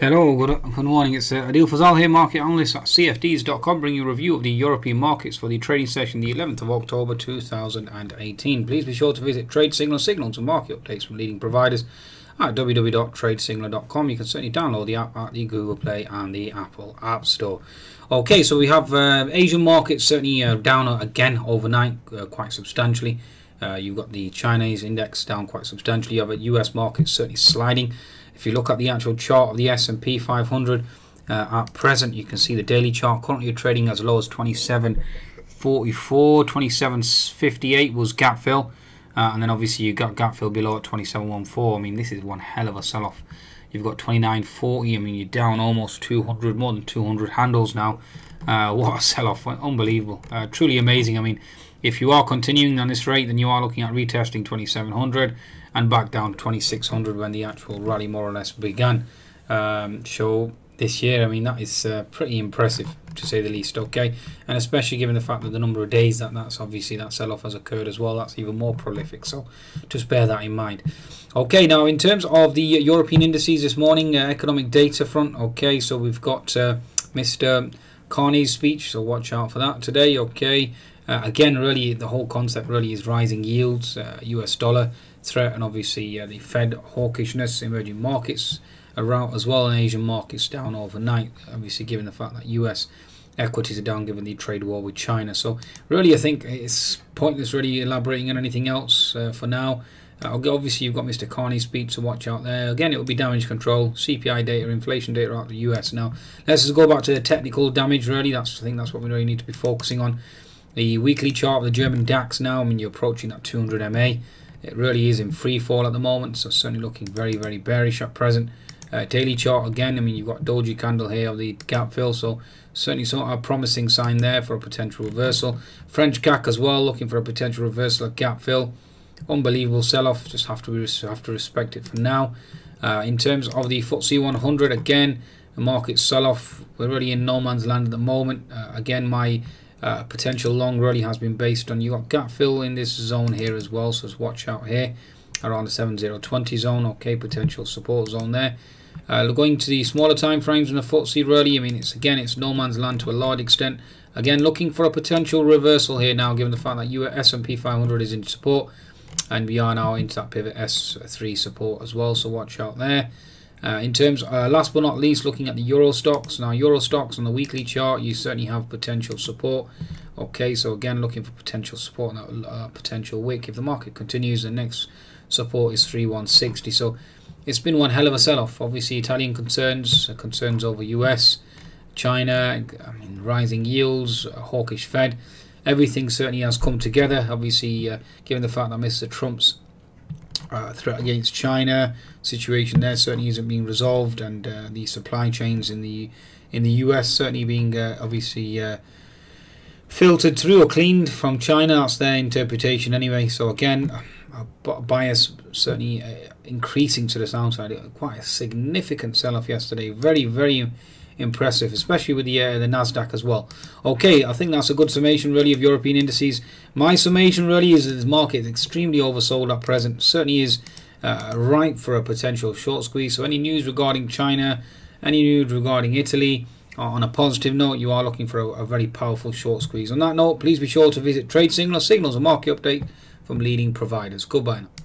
Hello, good, good morning. It's uh, Adil Fazal here, market analyst at CFDs.com, bringing you a review of the European markets for the trading session the 11th of October 2018. Please be sure to visit Trade Signal and market updates from leading providers at www.tradesignal.com. You can certainly download the app at the Google Play and the Apple App Store. Okay, so we have uh, Asian markets certainly uh, down again overnight, uh, quite substantially. Uh, you've got the Chinese index down quite substantially. You have a US market certainly sliding. If you look at the actual chart of the S&P 500 uh, at present, you can see the daily chart currently you're trading as low as 27.44, 27.58 was gap fill, uh, and then obviously you got gap fill below at 27.14. I mean, this is one hell of a sell-off. You've got 29.40. I mean, you're down almost 200, more than 200 handles now. Uh, what a sell-off! Unbelievable. Uh, truly amazing. I mean, if you are continuing on this rate, then you are looking at retesting 2700 and back down to 2600 when the actual rally more or less began. Um, so this year, I mean, that is uh, pretty impressive to say the least. Okay, and especially given the fact that the number of days that that's obviously that sell-off has occurred as well, that's even more prolific. So just bear that in mind. Okay, now in terms of the European indices this morning, uh, economic data front. Okay, so we've got uh, Mr. Carney's speech, so watch out for that today. Okay, uh, again, really, the whole concept really is rising yields, US uh, dollar threat, and obviously uh, the Fed hawkishness, emerging markets around as well, and Asian markets down overnight. Obviously, given the fact that US equities are down given the trade war with China. So, really, I think it's pointless really elaborating on anything else uh, for now. Uh, obviously, you've got Mr. Carney's speech to watch out there. Again, it will be damage control, CPI data, inflation data out of the US. Now, let's just go back to the technical damage. Really, that's I think that's what we really need to be focusing on. The weekly chart of the German DAX now, I mean, you're approaching that 200 MA. It really is in free fall at the moment, so certainly looking very, very bearish at present. Uh, daily chart again, I mean, you've got doji candle here of the gap fill, so certainly sort of a promising sign there for a potential reversal. French CAC as well, looking for a potential reversal at gap fill. Unbelievable sell-off, just have to have to respect it for now. Uh, in terms of the FTSE 100, again, the market sell-off. We're really in no man's land at the moment. Uh, again, my uh, potential long rally has been based on you got gap fill in this zone here as well so watch out here around the 7020 zone okay potential support zone there uh, going to the smaller time frames in the FTSE really, I mean it's again it's no man's land to a large extent again looking for a potential reversal here now given the fact that US S&P 500 is in support and we are now into that pivot S3 support as well so watch out there uh, in terms, uh, last but not least, looking at the Euro Stoxx. Now, Euro Stoxx on the weekly chart, you certainly have potential support. Okay, so again, looking for potential support and uh, potential wick. If the market continues, the next support is 3160. So it's been one hell of a sell-off. Obviously, Italian concerns, uh, concerns over US, China, I mean, rising yields, hawkish Fed. Everything certainly has come together. Obviously, uh, given the fact that Mr. Trump's uh, threat against China situation there certainly isn't being resolved, and uh, the supply chains in the in the US certainly being uh, obviously uh, filtered through or cleaned from China. That's their interpretation anyway. So again, bias certainly uh, increasing to the downside. Quite a significant sell-off yesterday. Very very impressive, especially with the uh, the Nasdaq as well. Okay, I think that's a good summation really of European indices. My summation really is that the market is extremely oversold at present. Certainly is uh, ripe for a potential short squeeze. So any news regarding China, any news regarding Italy. Uh, on a positive note, you are looking for a, a very powerful short squeeze. On that note, please be sure to visit Trade Signal Signals, a market update from leading providers. Goodbye now.